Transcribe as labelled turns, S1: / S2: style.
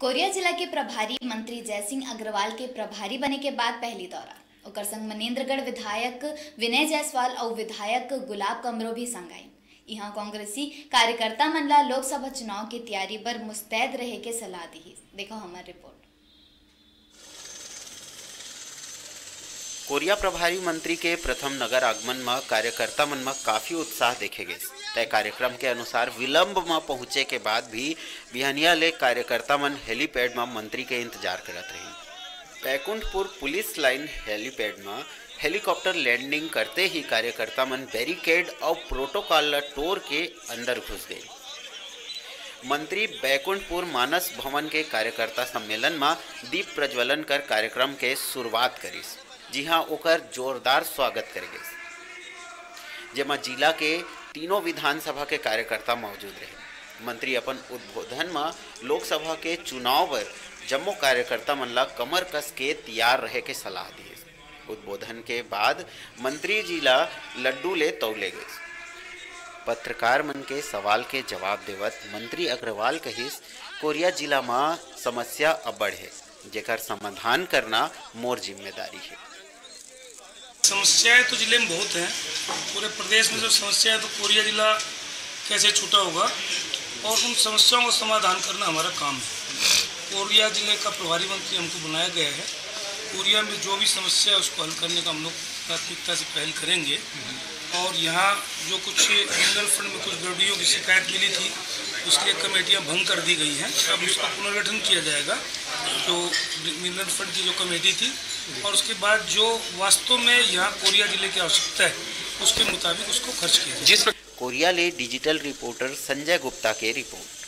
S1: Korea जिला के प्रभारी मंत्री जयसिंह अग्रवाल के प्रभारी बने के बाद पहली दौरा। ओकर संग मनेन्द्रगढ़ विधायक विनय जायसवाल और विधायक गुलाब कमरो भी संग आई। यहाँ कांग्रेसी कार्यकर्ता मन ला लोकसभा चुनाव की तैयारी पर मुस्तैद रहे के सलाह दी। देखो हमार रिपोर्ट।
S2: कोरिया प्रभारी मंत्री के प्रथम नगर आगमन में कार्यकर्ता मन में काफ़ी उत्साह देखे गए। तय कार्यक्रम के अनुसार विलंब में पहुँचे के बाद भी बिहनिया ले कार्यकर्ता मन हेलीपैड में मंत्री के इंतज़ार करत रही। बैकुंठपुर पुलिस लाइन हेलीपैड में हेलीकॉप्टर लैंडिंग करते ही कार्यकर्ता मन बैरिकेड और प्रोटोकॉल तोड़ के अंदर घुस गए। मंत्री बैकुंठपुर मानस भवन के कार्यकर्ता सम्मेलन में दीप प्रज्वलन कर कार्यक्रम के शुरुआत करीस। जी हाँ ओकर जोरदार स्वागत करे गए जेमा जिला के तीनों विधानसभा के कार्यकर्ता मौजूद रहे। मंत्री अपन उद्बोधन में लोकसभा के चुनाव पर जम्मो कार्यकर्ता मन ला कमर कस के तैयार रहे के सलाह दिए। उद्बोधन के बाद मंत्री जी ला लड्डू ले तौले गए। पत्रकार मन के सवाल के जवाब देवत मंत्री अग्रवाल कहिस, कोरिया जिला में समस्या अबड़ है जेकर समाधान करना मोर ज़िम्मेदारी है।
S3: समस्याएँ तो ज़िले में बहुत हैं। पूरे प्रदेश में जो समस्या है तो कोरिया जिला कैसे छूटा होगा? और उन समस्याओं का समाधान करना हमारा काम है। कोरिया ज़िले का प्रभारी मंत्री हमको बनाया गया है। कोरिया में जो भी समस्या है, उसको हल करने का हम लोग प्राथमिकता से पहल करेंगे। और यहाँ जो कुछ मिनरल फंड में कुछ गड़बड़ियों की शिकायत मिली थी, उसके लिए कमेटियाँ भंग कर दी गई हैं। अब उसका पुनर्गठन किया जाएगा। जो मिनरल फंड की जो कमेटी थी और उसके बाद जो वास्तव में यहाँ कोरिया ज़िले की आवश्यकता है, उसके मुताबिक उसको खर्च किया जिस
S2: कोरिया ले डिजिटल रिपोर्टर संजय गुप्ता के रिपोर्ट।